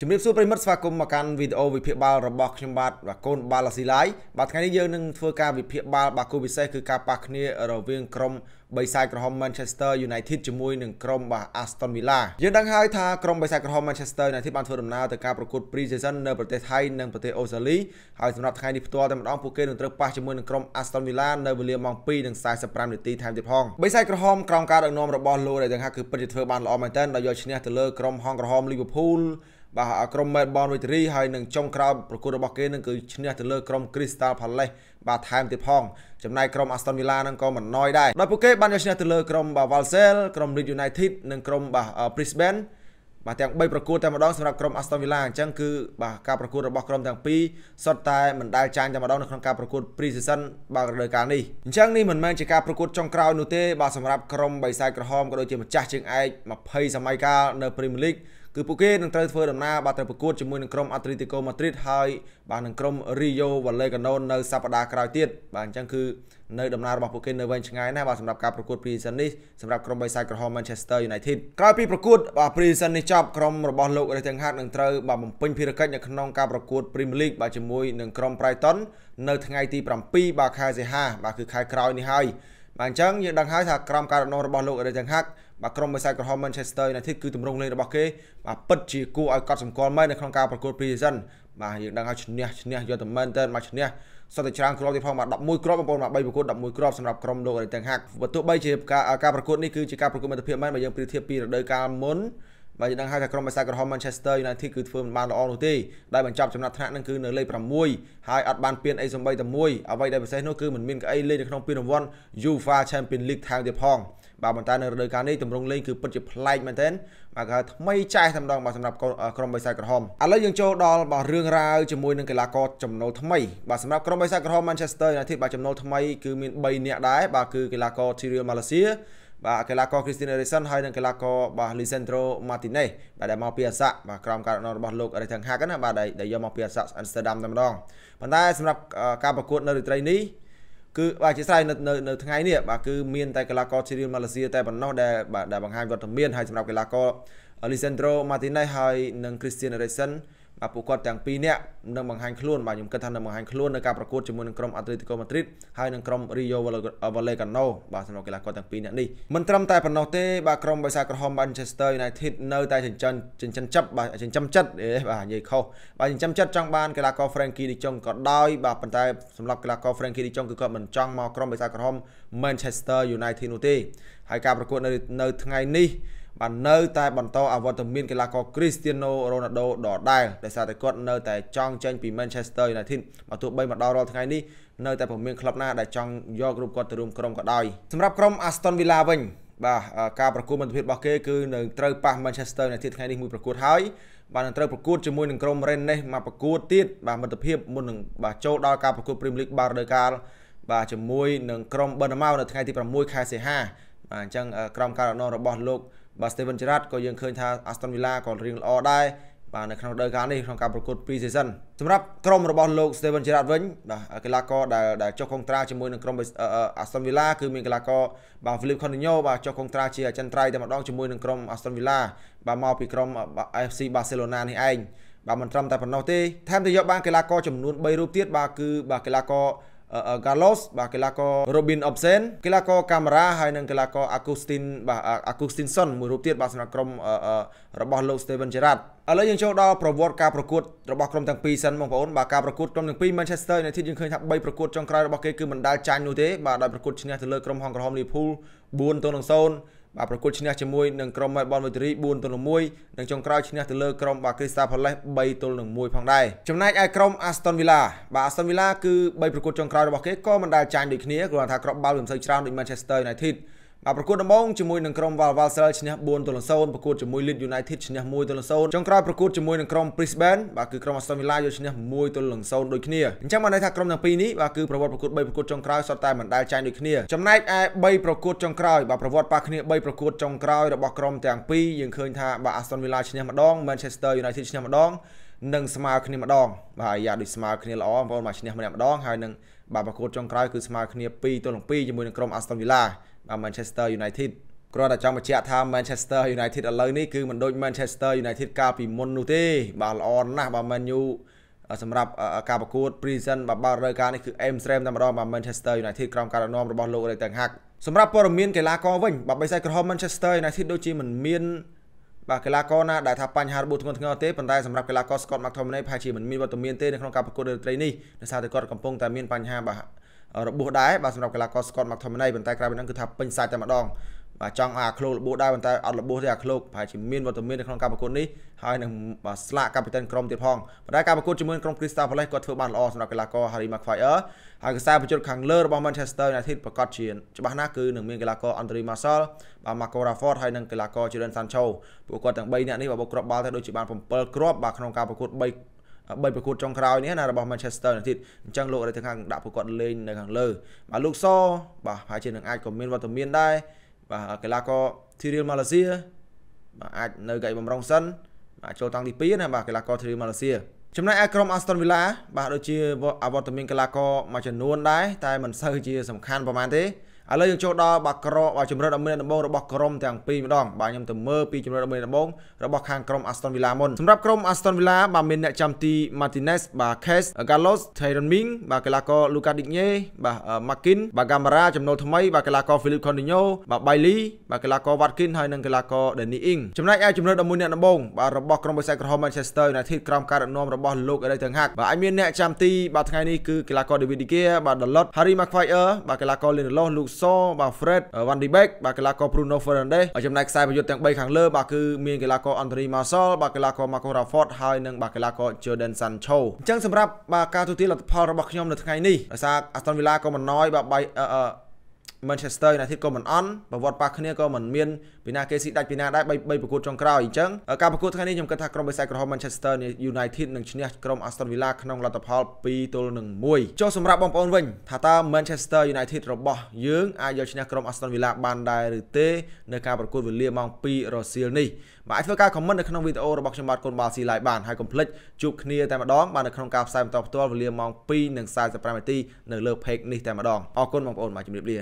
ជំរាបសួរប្រិមិត្តស្វាគមន៍មកកាន់វីដេអូវិភាគបាល់របស់ខ្ញុំបាទបាទកូនបាល់ឡាស៊ីឡាយបាទថ្ងៃនេះយើងនឹងធ្វើការវិភាគបាល់បាទគូពិសេសគឺការប៉ះគ្នារវាងក្រុមបិសាចក្រហម Manchester United ជាមួយនឹងក្រុមបាទ Aston Villa យើងដឹងហើយថាក្រុមបិសាចក្រហម Manchester United បានធ្វើដំណើរទៅការប្រកួត Pre-season នៅប្រទេសថៃនិងប្រទេសអូស្ត្រាលីហើយសម្រាប់ថ្ងៃនេះផ្ទាល់តែម្ដងពួកគេនឹងត្រូវប៉ះជាមួយនឹងក្រុម Aston Villa នៅវេលាម៉ោង2:45នាទីថែមទៀតផងបិសាចក្រហមក្រោមការដឹកនាំរបស់លោកដែលទាំងហាក់គឺពិតជាធ្វើបានល្អមែនទែនដោយយកឈ្នះទៅលើក្រុមហង្សក្រហម Liverpool បាទក្រុម Melbourne Victory ហើយនឹងចុងក្រោយប្រកួតរបស់គេនឹងគឺឈ្នះទៅលើក្រុម Crystal Palace បាទថែមទៀតផងចំណែកក្រុម Aston Villa នឹងក៏មិនណយដែរដោយពួកគេបានយកឈ្នះទៅលើក្រុម Valencia ក្រុម Leeds United និងក្រុមបាទ Brisbane បាទទាំង3ប្រកួតតែម្ដងសម្រាប់ក្រុម Aston Villa អញ្ចឹងគឺបាទការប្រកួតរបស់ក្រុមទាំងពីរសុទ្ធតែមិនដែលចាញ់តែម្ដងនៅក្នុងការប្រកួត Pre-season បាទរដូវកាលនេះអញ្ចឹងនេះមិនមែនជាការប្រកួតចុងក្រោយនោះទេបាទសម្រាប់ក្រុមបៃសាយក្រហមក៏ដូចជាម្ចាស់ជើងឯក20សម័យកាលនៅ Premier League គឺពួកគេនឹងត្រូវធ្វើដំណើរបាទទៅប្រកួតជាមួយនឹងក្រុម Atletico Madrid ហើយបាទនឹងក្រុម Rio Vallecano នៅសប្តាហ៍ក្រោយទៀតបាទអញ្ចឹងគឺនៅដំណើររបស់ពួកគេនៅវែងឆ្ងាយណាស់បាទសម្រាប់ការប្រកួត Pre-season នេះសម្រាប់ក្រុមបិសាចក្រហម Manchester United ក្រោយពីប្រកួតបាទ Pre-season នេះចប់ក្រុមរបស់លោក Erik ten Hag នឹងត្រូវបាទបំពេញភារកិច្ចនៅក្នុងការប្រកួត Premier League បាទជាមួយនឹងក្រុម Brighton នៅថ្ងៃទី7បាទខែសីហាបាទគឺខែក្រោយនេះហើយបាទអញ្ចឹងយើងដឹងហើយថាក្រុមការដឹកនាំរបស់លោក Erik ten Hag បាទក្រុមបិសាចក្រហម Manchester United គឺទម្រង់លេងរបស់គេបាទពិតជាគួរឲ្យកត់សម្គាល់មែននៅក្នុងការប្រកួត Pre-season បាទយើងដឹងហើយឈ្នះឈ្នះយកតែមែនតើមកឈ្នះសតតែច្រើនគ្រាប់ទៀតផងបាទ11គ្រាប់បងប្អូនបាទ3ប្រកួត11គ្រាប់សម្រាប់ក្រុមលោកអេទាំងហាក់បើទោះបីជាការការប្រកួតនេះគឺជាការប្រកួតមិត្តភាពមែនបើយើងប្រៀបធៀបពីរដូវកាលមុនបាទយើងដឹងហើយថាក្រុមបិសាចក្រហម Manchester United គឺធ្វើមិនបានល្អនោះទេដែលបញ្ចប់ចំណាត់ថ្នាក់នឹងគឺនៅលេខ6ហើយអត់បានពៀនអីសំបីតែមួយអ្វីដែលពិសេសនោះគឺមិនមានកៅអីលេងនៅក្នុងពានរង្វាន់ UEFA Champions League ថែមទៀតផង បាទប៉ុន្តែនៅរដូវកាលនេះទម្រង់លេងគឺពិតជាប្លែកមែនទែនបាទគេថ្មីចាស់តែម្ដងបាទសម្រាប់ក្រុមបិសាចក្រហមឥឡូវយើងចូលដល់បាទរឿងរ៉ាវជាមួយនឹងកីឡាករចំណូលថ្មីបាទសម្រាប់ក្រុមបិសាចក្រហម Manchester United បាទចំណូលថ្មីគឺមាន3នាក់ដែរបាទគឺកីឡាករ Cyril Malaysia បាទកីឡាករ Christian Eriksen ហើយនិងកីឡាករបាទ Lisandro Martinez បាទដែលមកពីអាសាបាទក្រុមការដឹកនាំរបស់លោក Erik ten Hag ណាបាទដែលយកមកពីអាសា Amsterdam តែម្ដងប៉ុន្តែសម្រាប់ការប្រកួតនៅរាត្រីនេះ គឺបាទជាស្រ័យនៅនៅថ្ងៃនេះបាទគឺមានតែកីឡាករ Cyril Malaysia តែប៉ុណ្ណោះដែលបាទដែលបង្ហាញវត្តមានហើយសម្រាប់កីឡាករ Lisandro Martinez ហើយនិង Christian Eriksen បាទ ពួកគាត់ទាំងពីរនាក់នឹងបង្ហាញខ្លួនបាទខ្ញុំគិតថានឹងបង្ហាញខ្លួននៅការប្រកួតជាមួយនឹងក្រុម Atletico Madrid ហើយនឹងក្រុម Rio Vallecano បាទសម្រាប់កីឡាករទាំងពីរនាក់នេះមិនត្រឹមតែប៉ុណ្ណោះទេបាទក្រុមបិសាចក្រហម Manchester United នៅតែចិញ្ចឹមចិញ្ចឹមចិត្តបាទចិញ្ចឹមចិត្តបាទនិយាយខុសបាទចិញ្ចឹមចិត្តចង់បានកីឡាករ Frankie De Jong ក៏ដោយបាទប៉ុន្តែសម្រាប់កីឡាករ Frankie De Jong គឺគាត់មិនចង់មកក្រុមបិសាចក្រហម Manchester United នោះទេហើយការប្រកួតនៅនៅថ្ងៃនេះ បាននៅតែបន្តអវត្តមានកីឡាករ Cristiano Ronaldo ដដែលដោយសារតែគាត់នៅតែចង់ចេញពី Manchester United មកទោះបីមកដល់រាល់ថ្ងៃនេះនៅតែពុំមានក្លឹបណាដែលចង់យករូបគាត់ទៅរួមក្រុមក៏ដោយសម្រាប់ក្រុម Aston Villa វិញបាទការប្រកួតមិត្តភាពរបស់គេគឺនៅត្រូវប៉ះ Manchester United ថ្ងៃនេះមួយប្រកួតហើយបាទនឹងត្រូវប្រកួតជាមួយនឹងក្រុម Rennes មកប្រកួតទៀតបាទមិត្តភាពមុននឹងបាទចូលដល់ការប្រកួត Premier League បាទរដូវកាលបាទជាមួយនឹងក្រុម Bournemouth នៅថ្ងៃទី6ខែសីហាបាទអញ្ចឹងក្រុមការដឹកនាំរបស់លោក បាទ Steven Gerrard ក៏យើងឃើញថា Aston Villa ក៏រៀងល្អដែរបាទនៅក្នុងរដូវកាលនេះក្នុងការប្រកួត Pre-season សម្រាប់ក្រុមរបស់លោក Steven Gerrard វិញបាទកីឡាករដែលដែលចុះកុងត្រាជាមួយនឹងក្រុម Aston Villa គឺមានកីឡាករបាទ Philip Coutinho បាទចុះកុងត្រាជាអចិន្ត្រៃយ៍តែម្ដងជាមួយនឹងក្រុម Aston Villa បាទមកពីក្រុម FC Barcelona នេះឯងបាទមិនត្រឹមតែប៉ុណ្ណោះទេថែមទាំងយកបានកីឡាករចំនួន3រូបទៀតបាទគឺបាទកីឡាករ Carlos បាទកីឡាករ Robin Obsen កីឡាករ Camara ហើយនិងកីឡាករ Agustin បាទ Agustinson មួយរូបទៀតបាទសម្រាប់ក្រុមរបស់លោក Steven Gerrard ឥឡូវយើងចូលដល់ប្រវត្តិការប្រកួតរបស់ក្រុមទាំងពីរសិនបងប្អូនបាទការប្រកួតក្រុមទាំងពីរ Manchester United យើងឃើញថា3ប្រកួតចុងក្រោយរបស់គេគឺមិនដែលចាញ់នោះទេបាទដោយប្រកួតឈ្នះទៅលើក្រុមហង្សក្រហម Liverpool 4ទល់នឹង0 បាទប្រកួតឈ្នះជាមួយនឹងក្រុម Melbourne Victory 4ទល់នឹង1និងចុងក្រោយឈ្នះទៅលើក្រុមបាទ Crystal Palace 3ទល់នឹង1ផងដែរចំណែកឯក្រុម Aston Villa បាទ Aston Villa គឺ3ប្រកួតចុងក្រោយរបស់គេក៏មិនដែលចាញ់ដូចគ្នាគ្រាន់តែគ្រាប់បាល់មិនសូវច្រើនដូច Manchester United បាទប្រកួតដំបូងជាមួយនឹងក្រុម Valsel ឈ្នះ4ទល់នឹង0ប្រកួតជាមួយ Leeds United ឈ្នះ1ទល់នឹង0ចុងក្រោយប្រកួតជាមួយនឹងក្រុម Brisbane បាទគឺក្រុម Aston Villa យកឈ្នះ1ទល់នឹង0ដូចគ្នាអញ្ចឹងបានន័យថាក្រុមទាំងពីរនេះបាទគឺប្រវត្តិប្រកួត3ប្រកួតចុងក្រោយសុទ្ធតែមិនដែលចាញ់ដូចគ្នាចំណែកឯ3ប្រកួតចុងក្រោយបាទប្រវត្តិប៉ះគ្នា3ប្រកួតចុងក្រោយរបស់ក្រុមទាំងពីរយើងឃើញថាបាទ Aston Villa ឈ្នះម្ដង Manchester United ឈ្នះម្ដង និងស្មើគ្នាម្ដងបាទអាយ៉ាដូចស្មើគ្នាល្អបងប្អូនមកឈ្នះម្នាក់ម្ដងហើយនឹងបាទប្រកួតចុងក្រោយគឺស្មើគ្នា2ទល់នឹង2ជាមួយនឹងក្រុម Aston Villa បាទ Manchester United គ្រាន់តែចង់បញ្ជាក់ថា Manchester United ឥឡូវនេះគឺមិនដូច Manchester United កាលពីមុននោះទេ បាទល្អណាស់បាទ Man U សម្រាប់ការប្រកួត Prison បាទបើរដូវកាលនេះគឺ aim strength តែម្ដងបាទ Manchester United ក្រោមការដឹកនាំរបស់លោក Erik ten Hag សម្រាប់ព័ត៌មានកីឡាករវិញបាទបិសាចក្រហម Manchester United ដូចជាមិនមាន បាទកីឡាករណាដែលថាបញ្ហារបួសធ្ងន់ធ្ងរទេប៉ុន្តែសម្រាប់កីឡាករ Scott McTominay ប្រហែលជាមិនមានវត្តមានទេនៅក្នុងការប្រកួតលើត្រីនេះដោយសារតែគាត់កំពុងតែមានបញ្ហាបាទរបួសដែរបាទសម្រាប់កីឡាករ Scott McTominay ប៉ុន្តែក្រៅពីហ្នឹងគឺថាពេញសាច់តែម្ដង បាទចង់ឲ្យអាឃ្លោករបួសដែរប៉ុន្តែអត់របួសទេអាឃ្លោកប្រហែលជាមានវត្តមាននៅក្នុងការប្រកួតនេះហើយនឹងបាទស្លាកកាពីតិនក្រុមទៀតផងប៉ុន្តែការប្រកួតជាមួយក្រុម Crystal Palace គាត់ធ្វើបានល្អសម្រាប់កីឡាករ Harry Maguire ហើយកខ្សែប្រយុទ្ធខាងលើរបស់ Manchester United ប្រកាសជាច្បាស់ណាស់គឺនឹងមានកីឡាករ Anthony Martial បាទ Marco Rashford ហើយនិងកីឡាករ Jadon Sancho ពួកគាត់ទាំង3នាក់នេះបាទបុកគ្រាប់បាល់ទៅដូចជាបាន7គ្រាប់បាទក្នុងការប្រកួត3បីប្រកួតចុងក្រោយនេះណារបស់ Manchester United អញ្ចឹងលោករេទាំងខាងដាក់ពួកគាត់លេងនៅខាងលើបាទលោកសបាទប្រហែលជានឹងអាចក៏មានវត្តមានដែរ បាទកីឡាករ Tyrell Malaysia បាទអាចនៅកៃបំរុងសិនបាទចូលតាំងទី2ណាបាទកីឡាករ Tyrell Malaysia ចំណែកឯក្រុម Aston Villa បាទដូចជាអវត្តមានកីឡាករមួយចំនួនដែរតែមិនសូវជាសំខាន់ប្រហែលទេ ឥឡូវយើងចូលដល់បាក្របាទជំរឿន10មីនដំបូងរបស់ក្រុមទាំងពីរម្ដងបាទខ្ញុំទៅមើលពីជំរឿន10មីនដំបូងរបស់ខាងក្រុម Aston Villa មុនសម្រាប់ក្រុម Aston Villa បាទមានអ្នកចាំទី Martinez បាទ Case Gallos Tyron Ming បាទកីឡាករ Lucas Digne បាទ Makin បាទ Gamara ចំណូលថ្មីបាទកីឡាករ Philip Coutinho បាទ Bailey បាទកីឡាករ Watkins ហើយនិងកីឡាករ Danny Ing ចំណែកឯជំរឿន11អ្នកដំបូងបាទរបស់ក្រុមបិសាចក្រហម Manchester United ក្រោមការដឹកនាំរបស់លោក Erik ten Hag បាទអាចមានអ្នកចាំទីបាទថ្ងៃនេះគឺកីឡាករ David De Gea បាទ Dalot Harry Maguire បាទកីឡាករ Lindelof Luke Shaw បាទ Fred Fred Van de Beek បាទកីឡាករ Bruno Fernandes ចំណែកខ្សែប្រយុទ្ធទាំង3ខាងលើបាទគឺមានកីឡាករ Anthony Martial បាទកីឡាករ Marco Rashford ហើយនិងបាទកីឡាករ Jadon Sancho អញ្ចឹងសម្រាប់បាទការទទួលលទ្ធផលរបស់ខ្ញុំនៅថ្ងៃនេះដោយសារ Aston Villa ក៏មិនណយបាទបាយអឺ Manchester United ក៏មិនអន់ប្រវត្តិប៉ះគ្នាក៏មិនមានពីណាគេស៊ីដាច់ពីណាដែរ3 3ប្រកួតចុងក្រោយអញ្ចឹងការប្រកួតថ្ងៃនេះខ្ញុំគិតថាក្រុមបិសាចក្រហម Manchester United នឹងឈ្នះក្រុម Aston Villa ក្នុងលទ្ធផល2ទល់នឹង1ចុះសម្រាប់បងប្អូនវិញថាតើ Manchester United របស់យើងអាចយកឈ្នះក្រុម Aston Villa បានដែរឬទេនៅការប្រកួតវេលាម៉ោង2រសៀលនេះបាទអាចធ្វើការ comment នៅក្នុងវីដេអូរបស់ខ្ញុំបាទកូនបាល់ស៊ីឡាយបានហើយកុំភ្លេចជួបគ្នាតែម្ដងបាទនៅក្នុងការផ្សាយបន្តផ្ទាល់វេលាម៉ោង2:45នាទីនៅលើ page នេះតែម្ដងអរគុណបងប្អូនបាទជម្រាបលា